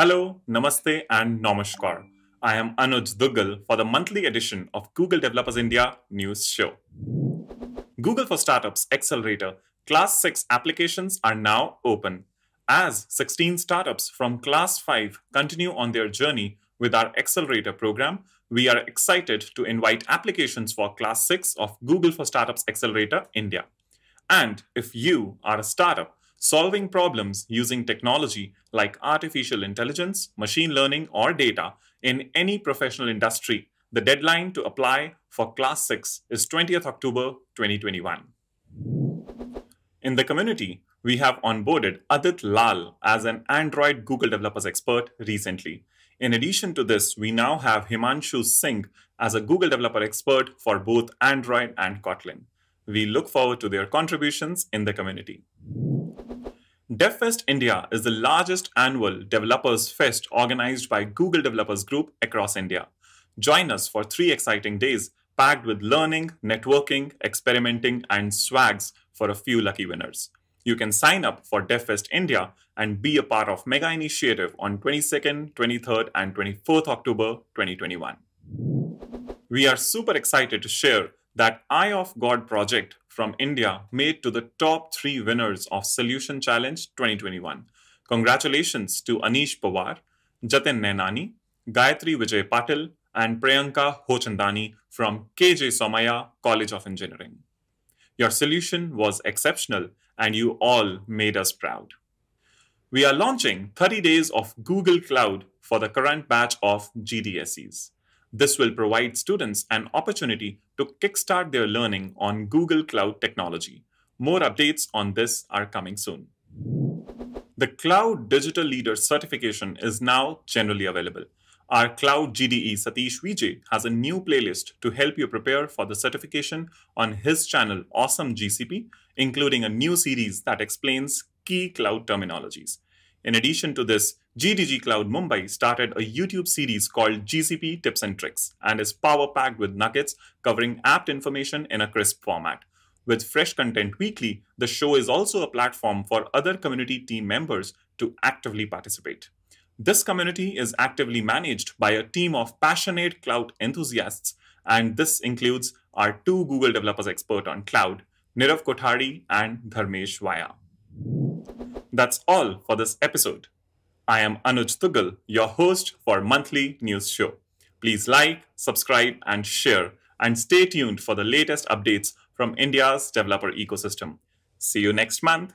Hello, Namaste, and Namaskar. I am Anuj Duggal for the monthly edition of Google Developers India news show. Google for Startups Accelerator Class 6 applications are now open. As 16 startups from Class 5 continue on their journey with our Accelerator program, we are excited to invite applications for Class 6 of Google for Startups Accelerator India. And if you are a startup solving problems using technology like artificial intelligence, machine learning, or data in any professional industry, the deadline to apply for Class 6 is 20th October 2021. In the community, we have onboarded Adit Lal as an Android Google Developers expert recently. In addition to this, we now have Himanshu Singh as a Google Developer expert for both Android and Kotlin. We look forward to their contributions in the community. DevFest India is the largest annual developers fest organized by Google Developers Group across India. Join us for three exciting days packed with learning, networking, experimenting, and swags for a few lucky winners. You can sign up for DevFest India and be a part of Mega Initiative on 22nd, 23rd, and 24th October 2021. We are super excited to share that Eye of God project from India made to the top three winners of Solution Challenge 2021. Congratulations to Anish Pawar, Jatin Nainani, Gayatri Vijay Patil, and Priyanka Hotchandani from KJ Somaiya College of Engineering. Your solution was exceptional and you all made us proud. We are launching 30 days of Google Cloud for the current batch of GDSCs. This will provide students an opportunity to kickstart their learning on Google Cloud technology. More updates on this are coming soon. The Cloud Digital Leader certification is now generally available. Our Cloud GDE Satish Vijay has a new playlist to help you prepare for the certification on his channel Awesome GCP, including a new series that explains key cloud terminologies. In addition to this, GDG Cloud Mumbai started a YouTube series called GCP Tips and Tricks and is power packed with nuggets covering apt information in a crisp format. With fresh content weekly, the show is also a platform for other community team members to actively participate. This community is actively managed by a team of passionate cloud enthusiasts, and this includes our two Google developers expert on cloud, Nirav Kothari and Dharmesh Vaya. That's all for this episode. I am Anuj Duggal, your host for monthly news show. Please like, subscribe, and share, and stay tuned for the latest updates from India's developer ecosystem. See you next month.